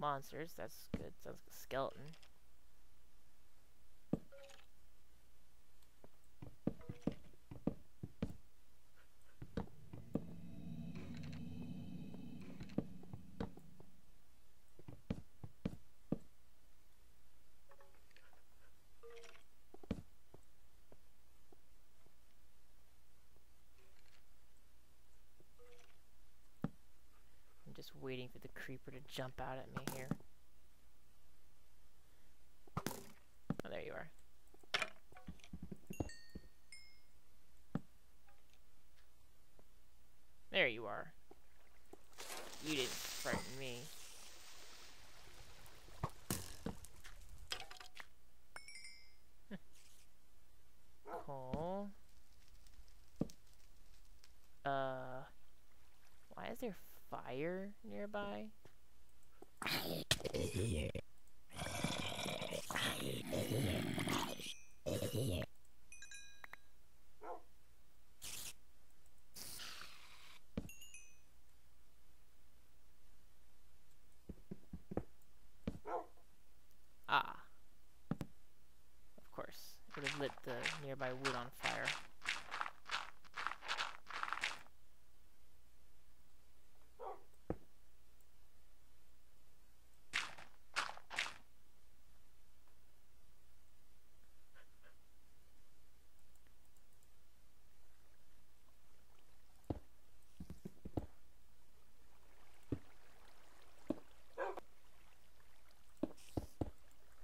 monsters. That's good. Sounds like a skeleton. I'm just waiting for the creeper to jump out at me here. Oh, there you are. There you are. You didn't frighten me. cool. Uh, why is there fire nearby? Ah. Of course. It would have lit the nearby wood on fire.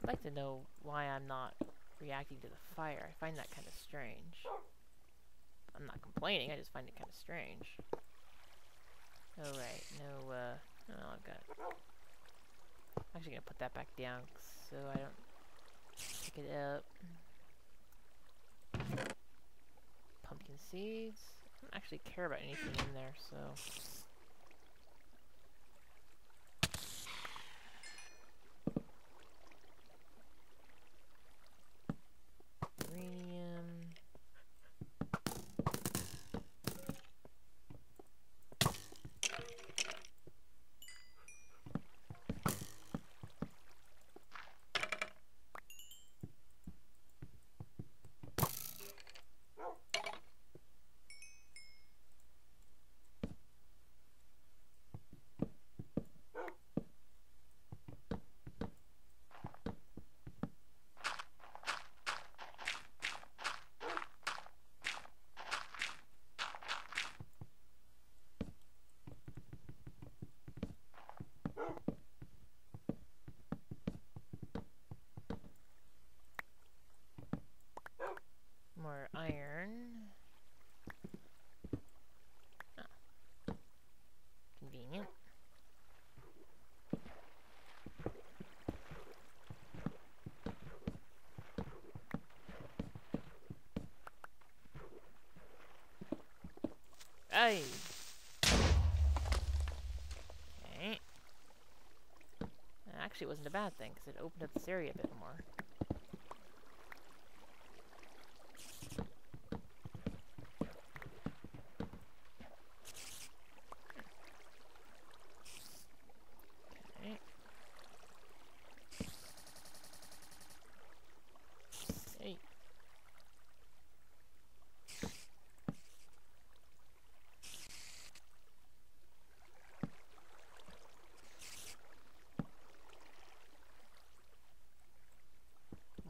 I'd like to know why I'm not reacting to the fire. I find that kind of strange. I'm not complaining, I just find it kind of strange. Alright, no, uh, oh, I've got... I'm actually gonna put that back down so I don't pick it up. Pumpkin seeds. I don't actually care about anything in there, so... Uranium. More iron. Oh. Convenient. Hey. Okay. Actually, it wasn't a bad thing because it opened up this area a bit more. Okay. Hey.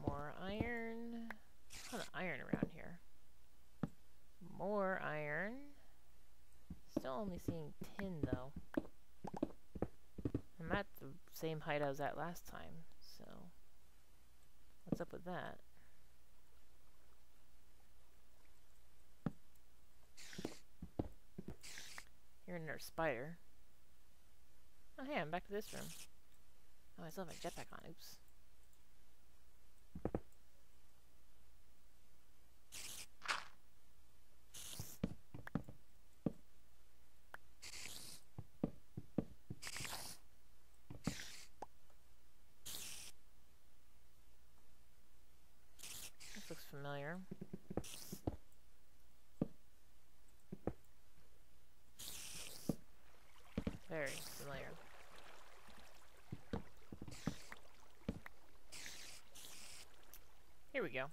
More iron. A ton of iron around here. More iron. Still only seeing tin though. I'm at the same height I was at last time, so what's up with that? Here's another spider. Oh hey, I'm back to this room. Oh, I still have my jetpack on. Oops. familiar. Very familiar. Here we go.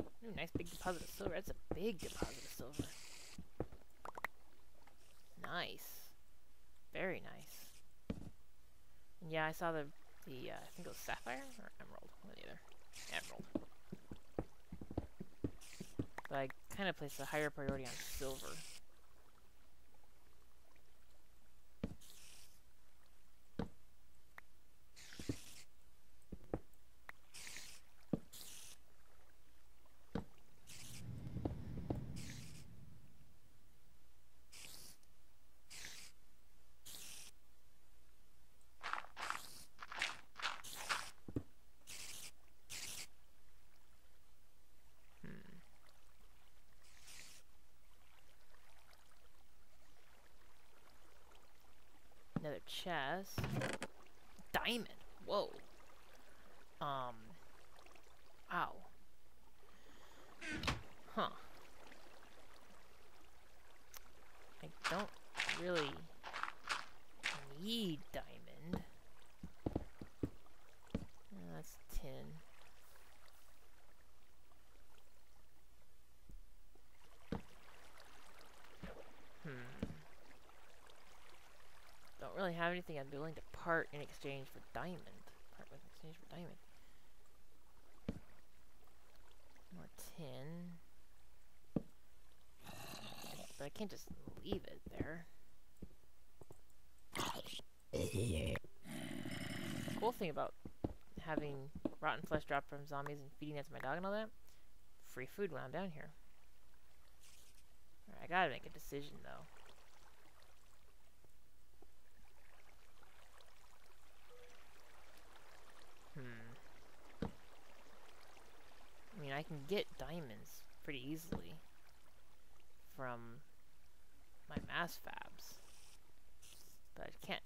Ooh, nice big deposit of silver. That's a big deposit of silver. Nice. Very nice. Yeah, I saw the the uh, I think it was sapphire or emerald. One either. Emerald. But I kind of placed a higher priority on silver. Another chest. Diamond. Whoa. Um. Ow. Huh. I don't really need diamond. that's tin. don't be willing to part in exchange for diamond. Part with exchange for diamond. More tin. But I can't just leave it there. The cool thing about having rotten flesh drop from zombies and feeding that to my dog and all that, free food when I'm down here. I gotta make a decision though. Hmm. I mean, I can get diamonds pretty easily from my mass fabs. But I can't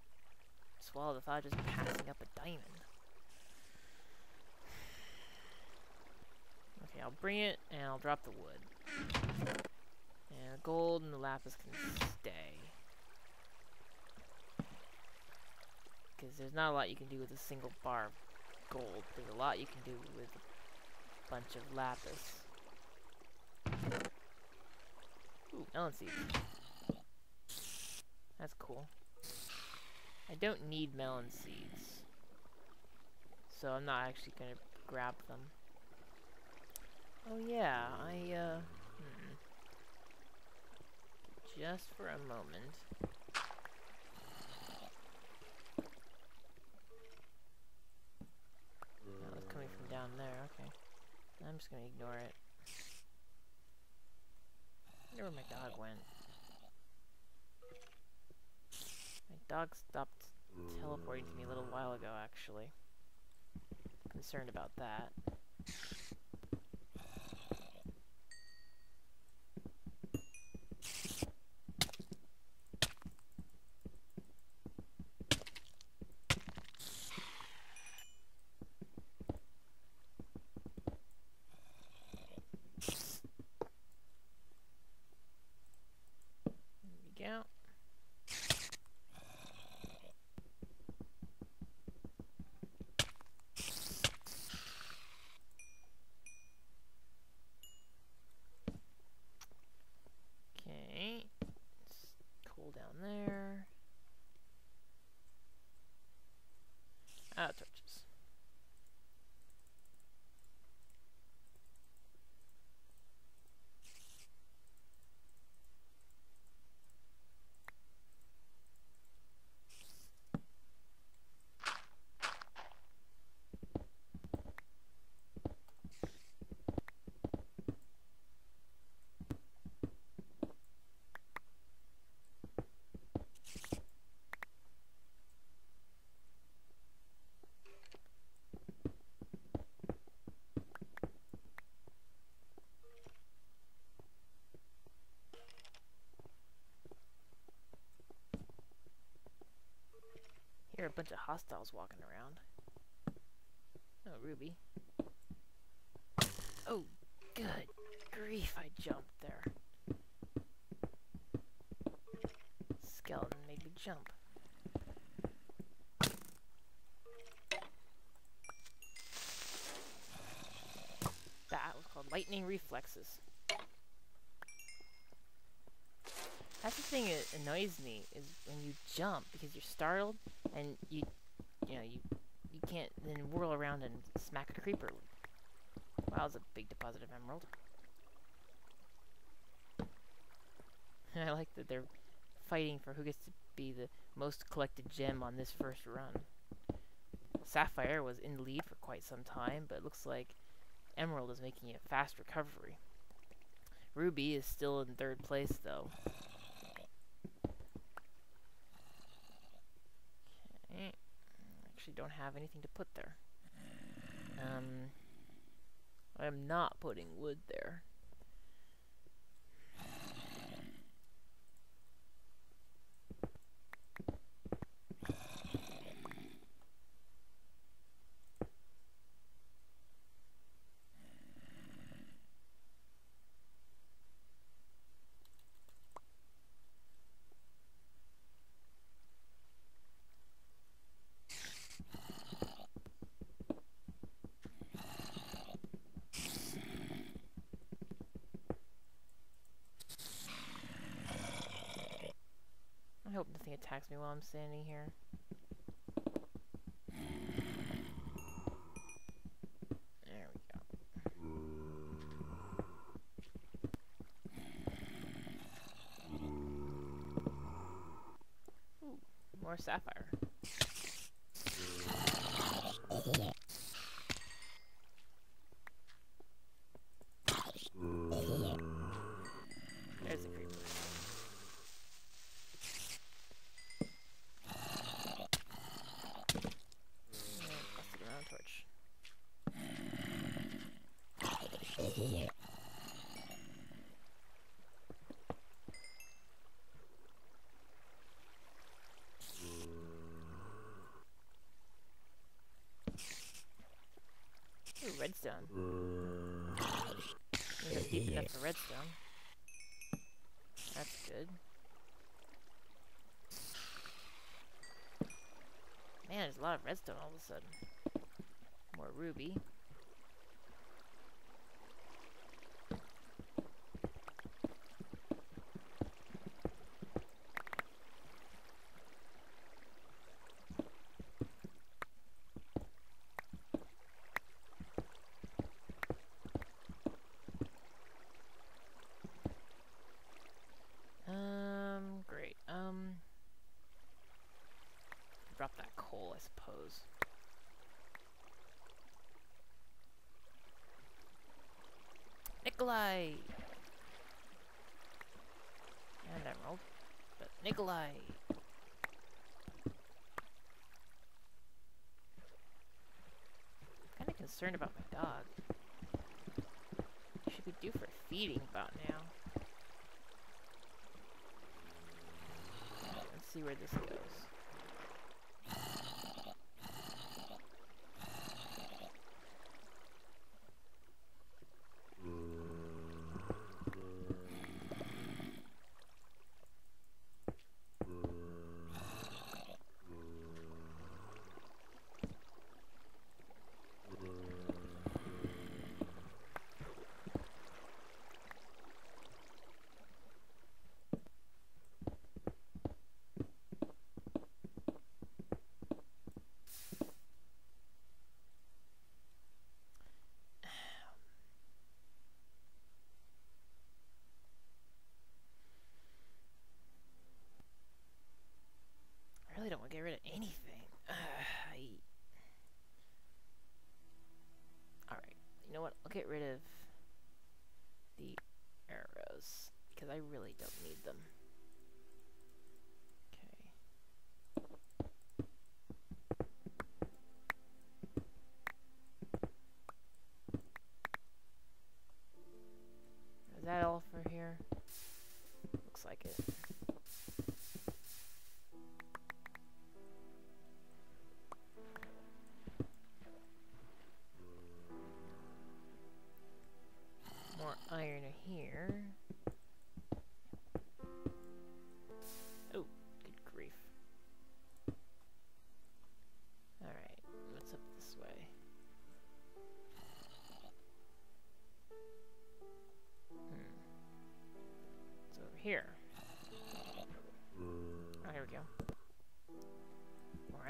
swallow the thought of just passing up a diamond. Okay, I'll bring it and I'll drop the wood. And the gold and the lapis can stay. Because there's not a lot you can do with a single bar gold. There's a lot you can do with a bunch of lapis. Ooh, melon seeds. That's cool. I don't need melon seeds. So I'm not actually gonna grab them. Oh yeah, I, uh, hmm. Just for a moment. Down there, okay. I'm just gonna ignore it. I wonder where my dog went. My dog stopped teleporting to me a little while ago, actually. Concerned about that. bunch of hostiles walking around. Oh, Ruby. Oh, good grief, I jumped there. Skeleton made me jump. That was called lightning reflexes. That's the thing that annoys me, is when you jump, because you're startled, and you, you know, you you can't then whirl around and smack a creeper. Wow, that's a big deposit of emerald. I like that they're fighting for who gets to be the most collected gem on this first run. Sapphire was in the lead for quite some time, but it looks like Emerald is making a fast recovery. Ruby is still in third place, though. Okay. Actually don't have anything to put there. Um, I'm not putting wood there. Nothing attacks me while I'm standing here. There we go. More sapphire. There's a creeper. And busted around torch. Ooh, redstone. For redstone. That's good. Man, there's a lot of redstone all of a sudden. More ruby. Um, great. Um, drop that coal, I suppose. Nikolite! And Emerald. But Nikolite! Kinda concerned about my dog. Should be due for feeding about now. Let's see where this goes.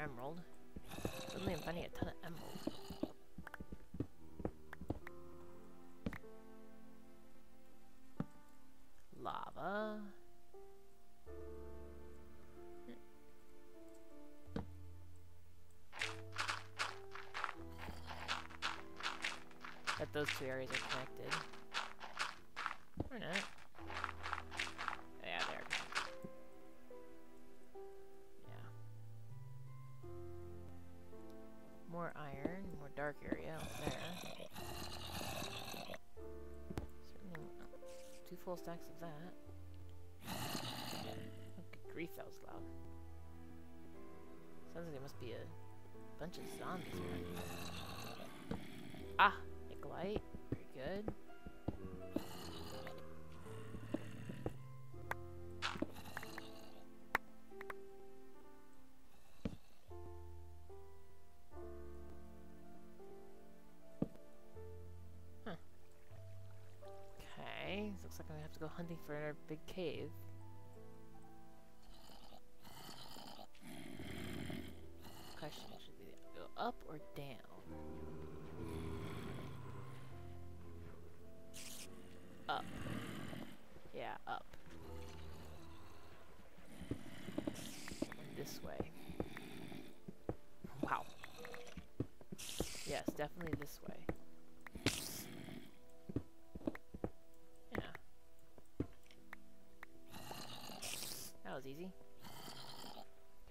Emerald. Suddenly I'm finding a ton of emerald. Stacks of that. Good grief, that was loud. Sounds like there must be a bunch of zombies around here. Ah! Nikolite. Very good. Looks like I'm gonna have to go hunting for another big cave. Question should be go up or down? Up. Yeah, up. And this way. Wow. Yes, definitely this way. Was easy.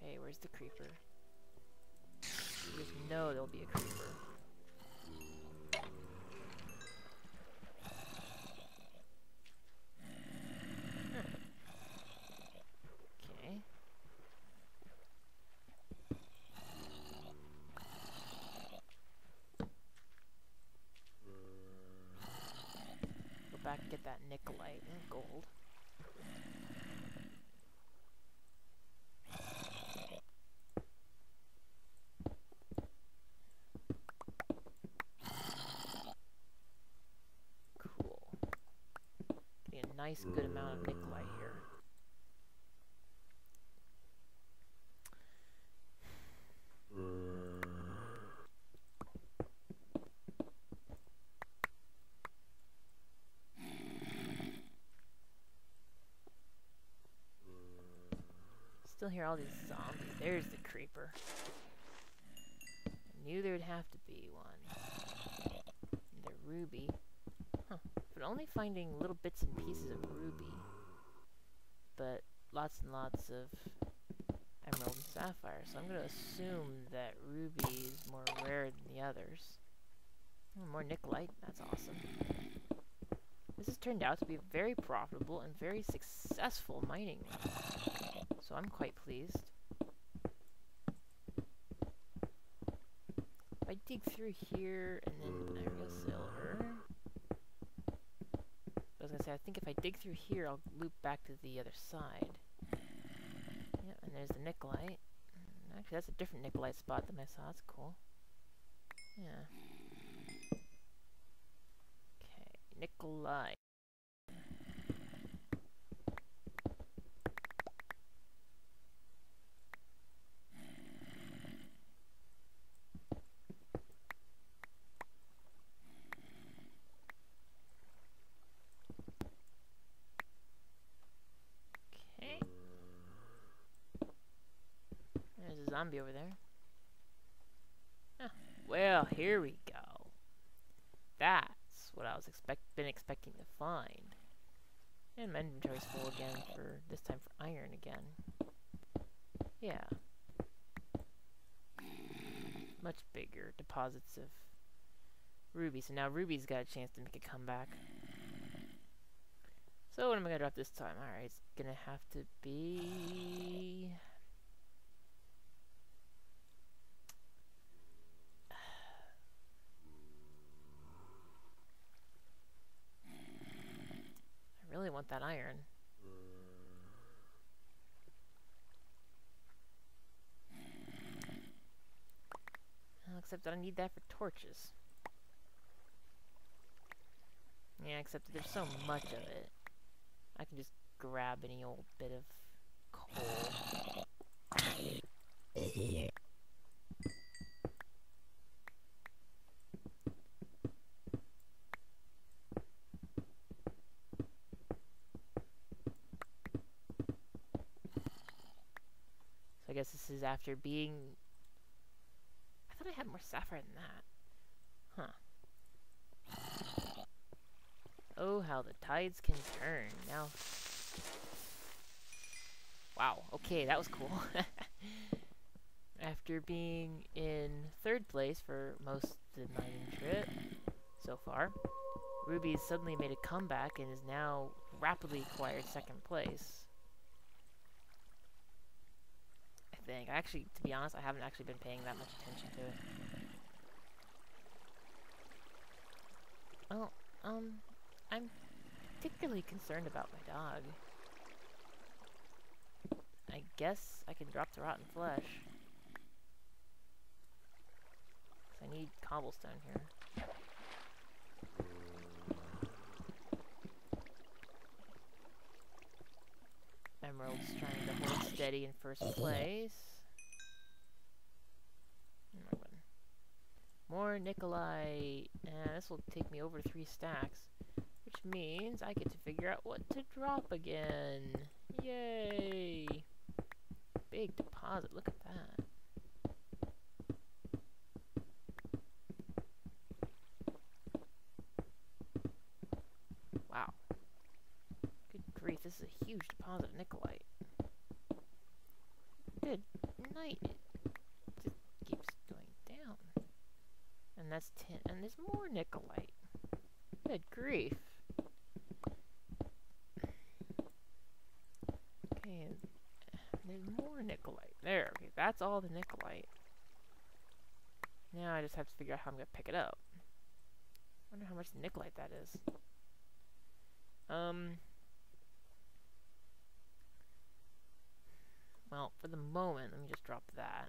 Okay, where's the creeper? You just know there'll be a creeper. Okay. Go back and get that Nikolite and gold. Cool. Getting a nice good amount of Nikolite here. Still hear all these zombies. There's the creeper. I knew there'd have to be one. The ruby. Huh. But only finding little bits and pieces of ruby. But lots and lots of emerald and sapphire. So I'm going to assume that ruby is more rare than the others. Oh, more nikolite. That's awesome. This has turned out to be a very profitable and very successful mining. So I'm quite pleased. If I dig through here and then I go silver. I gonna say, I think if I dig through here, I'll loop back to the other side. And there's the Nikolite. Mm, actually, that's a different Nikolite spot than I saw. That's cool. Yeah. Okay, Nikolite. Okay. There's a zombie over there. Ah, well, here we go. That's what I was expect been expecting to find. And my inventory's full again for this time for iron again. Yeah. Much bigger deposits of ruby. So now ruby's got a chance to make a comeback. So what am I gonna drop this time? Alright, it's gonna have to be I really want that iron. Well, except that I need that for torches. Yeah, except that there's so much of it. I can just grab any old bit of coal. is after being... I thought I had more sapphire than that. Huh. Oh, how the tides can turn. Now... Wow, okay, that was cool. after being in third place for most of the mining trip so far, Ruby suddenly made a comeback and is now rapidly acquired second place. I. Actually, to be honest, I haven't actually been paying that much attention to it. Well, um, I'm particularly concerned about my dog. I guess I can drop the rotten flesh. I need cobblestone here. Emerald's trying steady in first place. More Nikolite. Eh, and this will take me over three stacks. Which means I get to figure out what to drop again. Yay! Big deposit, look at that. Wow. Good grief, this is a huge deposit of Nikolite. Night. It just keeps going down. And that's 10. And there's more Nikolite. Good grief. Okay, there's more Nikolite. There, okay, that's all the Nikolite. Now I just have to figure out how I'm to pick it up. I wonder how much Nikolite that is. Um... Well, for the moment, let me just drop that.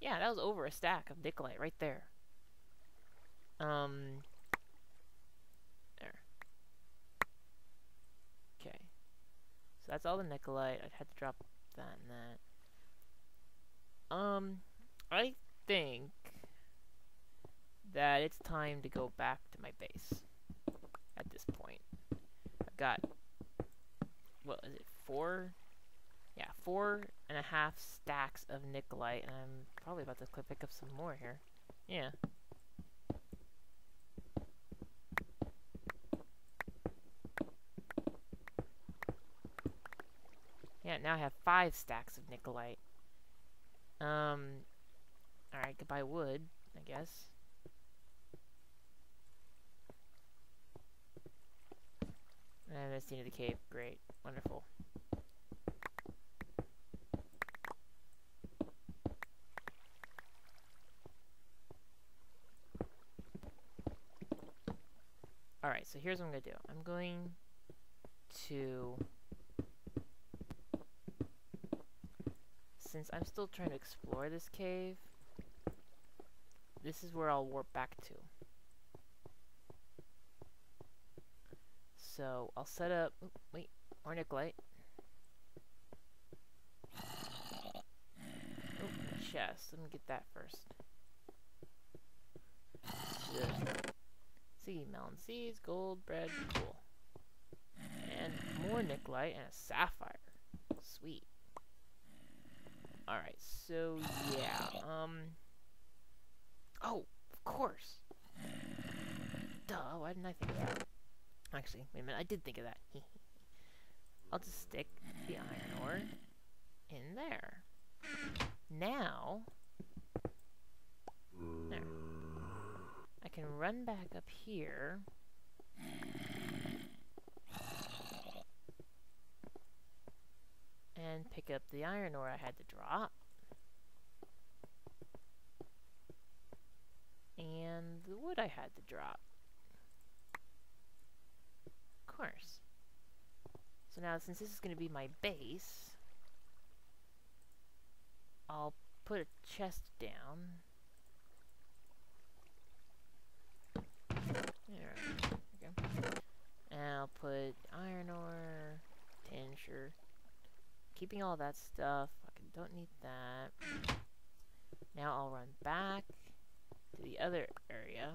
Yeah, that was over a stack of Nikolite right there. Um, there. Okay. So that's all the Nikolite. I'd have to drop that and that. Um, I think that it's time to go back to my base at this point. I've got what is it, four? Yeah, four and a half stacks of Nikolite, and I'm probably about to pick up some more here. Yeah. Yeah, now I have five stacks of Nikolite. Um, alright, goodbye wood, I guess. And the end of the cave. Great. Wonderful. Alright, so here's what I'm going to do. I'm going to... Since I'm still trying to explore this cave, this is where I'll warp back to. So I'll set up, oh, wait, more Nikolite. Oh, chest. Let me get that first. See, melon seeds, gold, bread, cool. And more Nikolite and a sapphire. Sweet. Alright, so yeah, um... Oh, of course! Duh, why didn't I think of that? Actually, wait a minute, I did think of that. I'll just stick the iron ore in there. Now, there. I can run back up here. And pick up the iron ore I had to drop. And the wood I had to drop Of course. So now, since this is going to be my base, I'll put a chest down. There we go. And I'll put iron ore, tincture, keeping all that stuff. I don't need that. Now I'll run back to the other area.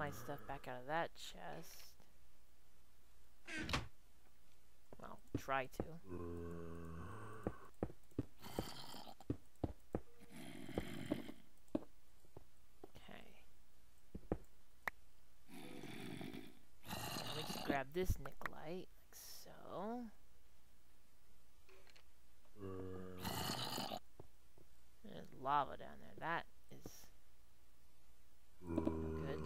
My stuff back out of that chest. Well, try to. Mm. Okay. Let me just grab this Nikolite, like so. There's lava down there. That is good.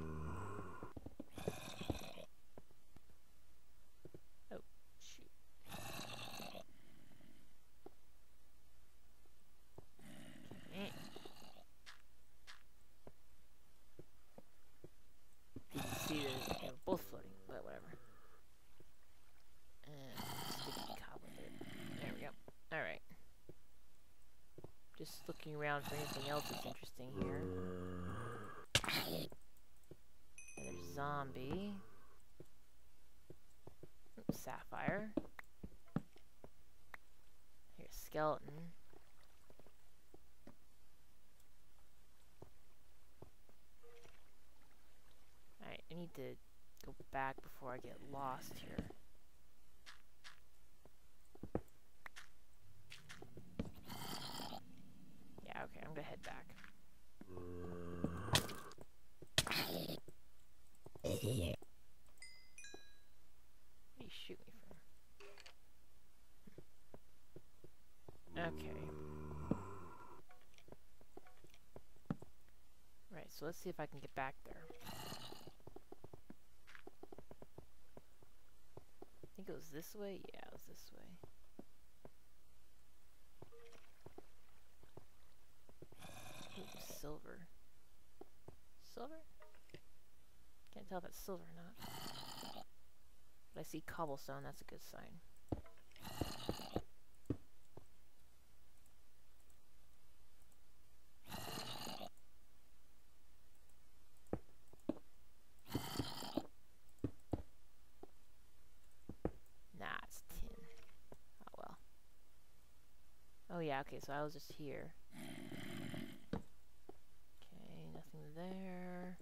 Oh, shoot. Okay. Didn't see that they were both floating, but whatever. And sticky cobble it. There we go. Alright. Just looking around for anything else that's interesting here. Another zombie. Oops, sapphire. Here's skeleton. Alright, I need to go back before I get lost here. Yeah, okay, I'm gonna head back. Where do you shoot me from? Okay. Right, let's see if I can get back there. I think it was this way? Yeah, it was this way. Ooh, silver. Silver? Can't tell if it's silver or not. But I see cobblestone, that's a good sign. Nah, it's tin. Oh well. Oh yeah, okay, so I was just here. Okay, nothing there.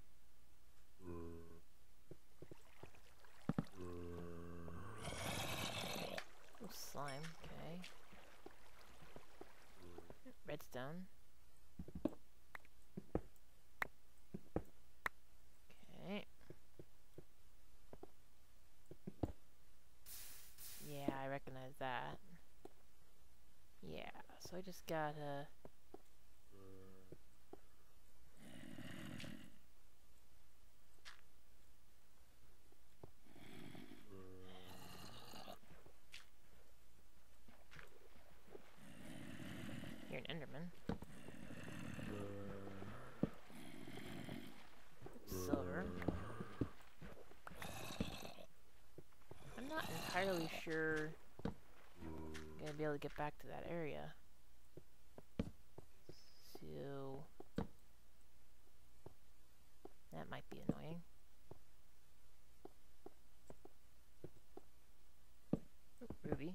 Oh, slime, okay. Redstone. Okay. Yeah, I recognize that. So I just got a. You're an Enderman. Silver. I'm not entirely sure I'm gonna be able to get back to that area. That might be annoying. Ruby.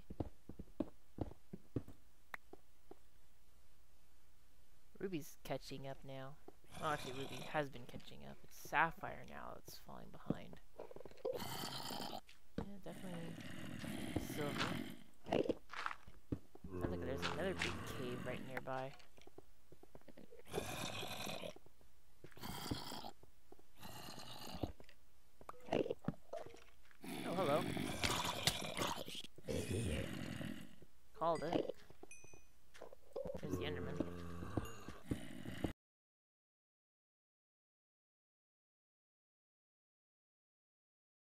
Ruby's catching up now. Well, actually, Ruby has been catching up. It's Sapphire now that's falling behind. Yeah, definitely silver. Sounds like there's another big cave right nearby. Oh, hello. Called it.